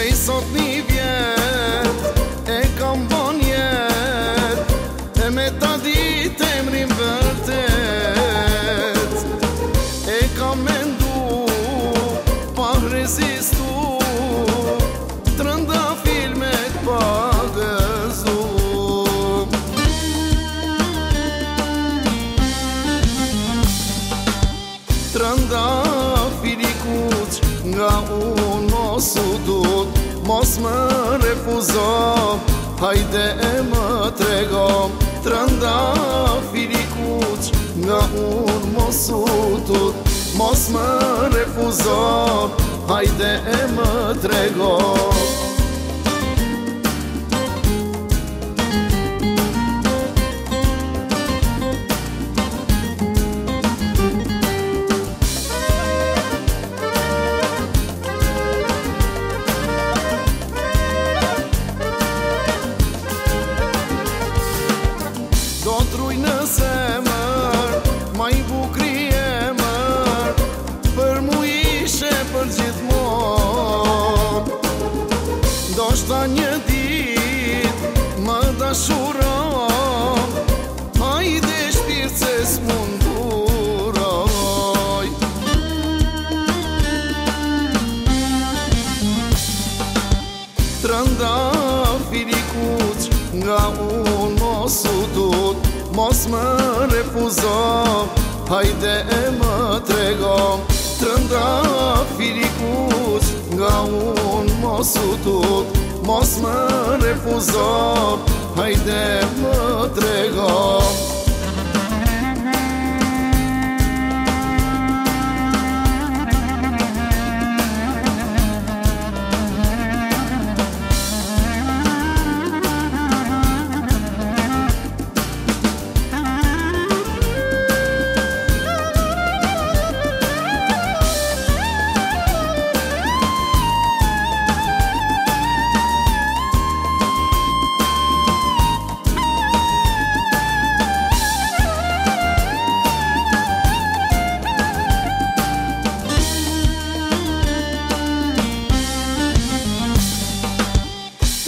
Prej sot një vjet E kam bon jet E me ta dit e mri më vërtet E kam mendu Pa rezistu Të rënda filmet pa gëzu Të rënda filikuq nga u mos u dun, mos më refuzo Hajde e më trego, trënda fili kuq Nga unë mos u dun, mos më refuzo Hajde e më trego më trego Ndoshta një dit Ma dashura Hajde shpirë Se s'mund buraj Tranda Firikuq Nga unë mos u dut Mos më refuzom Hajde e më tregom Tranda Firikuq Nga unë mos u frumos mă refuză Haide mă tregor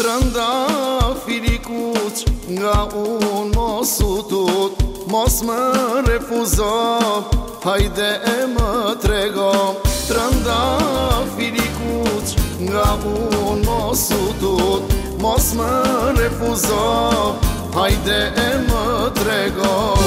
shtrënda filikuç nga un mos u tut mos më refuzo hajde e më trego shtrënda nga u tut mos më refuzo hajde e më trego